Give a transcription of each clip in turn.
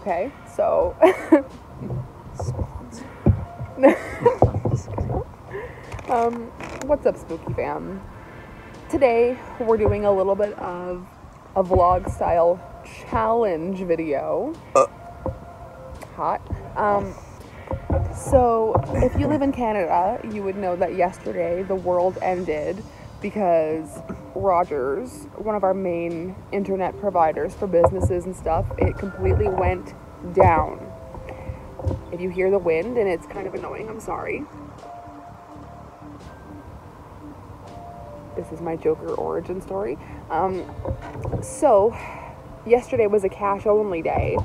Okay, so um, what's up, spooky fam? Today we're doing a little bit of a vlog style challenge video. Hot. Um, so if you live in Canada, you would know that yesterday the world ended because Rogers, one of our main internet providers for businesses and stuff, it completely went down. If you hear the wind and it's kind of annoying, I'm sorry. This is my Joker origin story. Um, so, yesterday was a cash only day.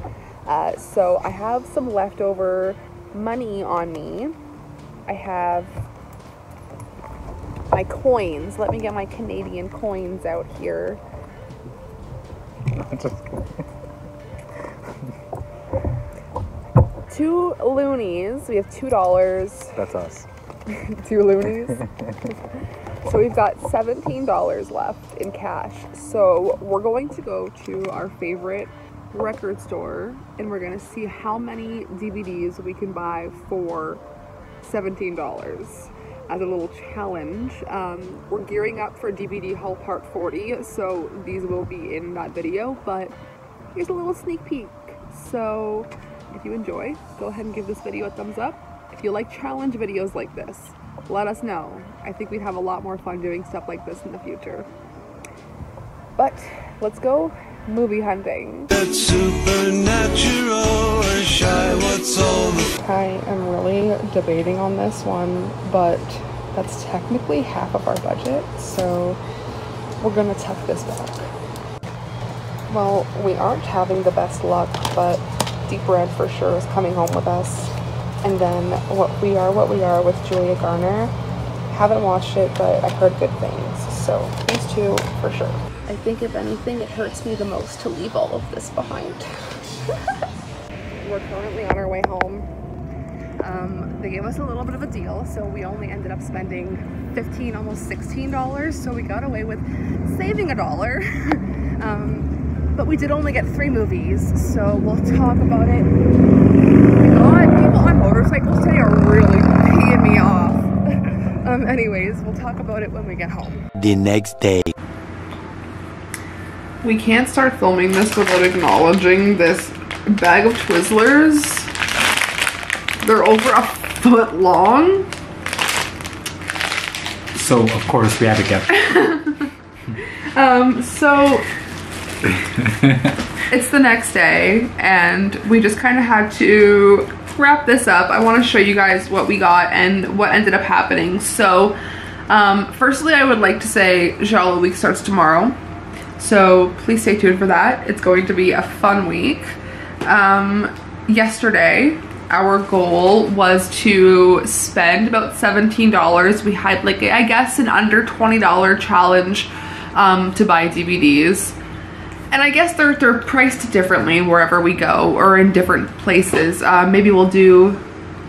Uh, so, I have some leftover money on me. I have my coins. Let me get my Canadian coins out here. two loonies. We have two dollars. That's us. two loonies. so we've got seventeen dollars left in cash. So we're going to go to our favorite record store and we're gonna see how many DVDs we can buy for seventeen dollars as a little challenge. Um, we're gearing up for DVD haul part 40, so these will be in that video, but here's a little sneak peek. So if you enjoy, go ahead and give this video a thumbs up. If you like challenge videos like this, let us know. I think we'd have a lot more fun doing stuff like this in the future. But let's go movie hunting. I am really debating on this one, but that's technically half of our budget, so we're gonna tuck this back. Well, we aren't having the best luck, but Deep Red for sure is coming home with us. And then What We Are, What We Are with Julia Garner. Haven't watched it, but I've heard good things. So these two for sure. I think if anything, it hurts me the most to leave all of this behind. We're currently on our way home. Um, they gave us a little bit of a deal, so we only ended up spending 15, almost $16. So we got away with saving a dollar. um, but we did only get three movies, so we'll talk about it. God, people on motorcycles today are really peeing me off. um, anyways, we'll talk about it when we get home. The next day. We can't start filming this without acknowledging this bag of Twizzlers. They're over a foot long. So of course we had to get. um. So it's the next day, and we just kind of had to wrap this up. I want to show you guys what we got and what ended up happening. So, um, firstly, I would like to say Giallo Week starts tomorrow. So please stay tuned for that. It's going to be a fun week. Um, yesterday, our goal was to spend about $17. We had like, I guess, an under $20 challenge um, to buy DVDs. And I guess they're, they're priced differently wherever we go or in different places. Uh, maybe we'll do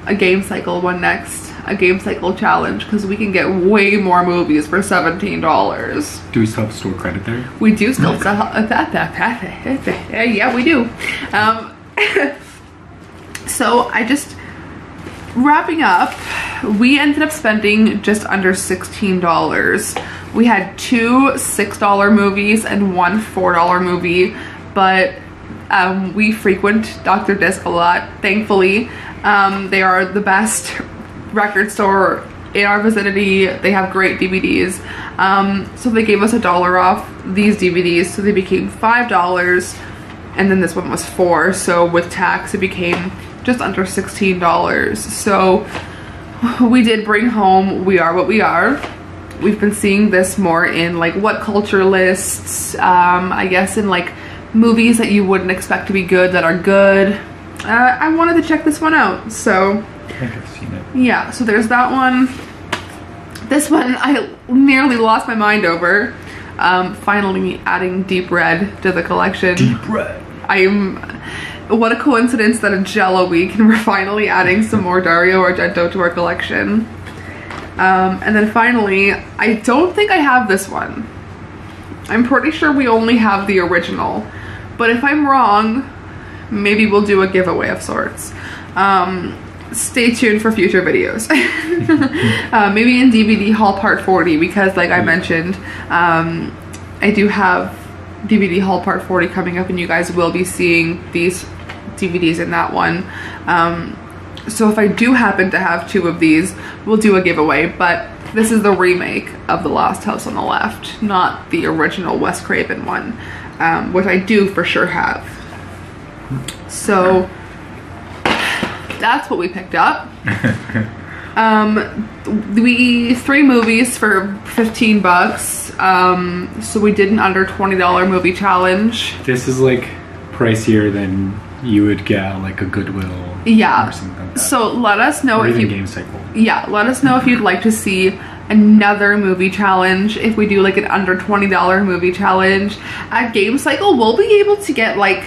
a game cycle one next a game cycle challenge because we can get way more movies for $17. Do we still have store credit there? We do still sell that, that, that, yeah, we do. Um, so I just, wrapping up, we ended up spending just under $16. We had two $6 movies and one $4 movie, but um, we frequent Dr. Disc a lot, thankfully. Um, they are the best record store in our vicinity. They have great DVDs. Um, so they gave us a dollar off these DVDs. So they became $5 and then this one was four. So with tax, it became just under $16. So we did bring home We Are What We Are. We've been seeing this more in like WhatCulture lists, um, I guess in like movies that you wouldn't expect to be good that are good. Uh, I wanted to check this one out. So yeah, so there's that one. This one I nearly lost my mind over. Um, finally adding Deep Red to the collection. Deep Red. I'm, what a coincidence that a Giallo week and we're finally adding some more Dario Argento to our collection. Um, and then finally, I don't think I have this one. I'm pretty sure we only have the original. But if I'm wrong, maybe we'll do a giveaway of sorts. Um, stay tuned for future videos. uh, maybe in DVD haul part 40 because like I mentioned, um, I do have DVD haul part 40 coming up and you guys will be seeing these DVDs in that one. Um, so if I do happen to have two of these, we'll do a giveaway, but this is the remake of The Last House on the Left, not the original Wes Craven one, um, which I do for sure have. So that's what we picked up. um, we three movies for 15 bucks. Um, so we did an under $20 movie challenge. This is like pricier than you would get like a Goodwill Yeah. or something like. So let us know or if even you Game Cycle. yeah, let us know if you'd like to see another movie challenge. If we do like an under $20 movie challenge at Game Cycle, we'll be able to get like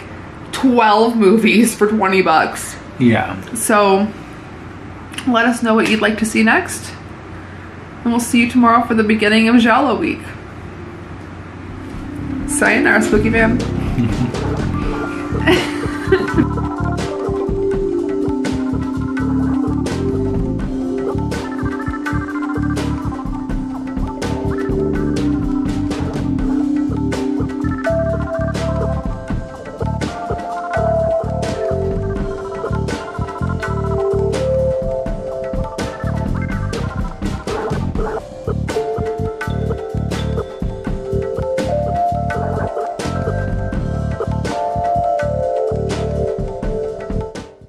12 movies for 20 bucks. Yeah. So let us know what you'd like to see next. And we'll see you tomorrow for the beginning of Giallo week. Sayonara, Spooky Fam. Ha ha ha!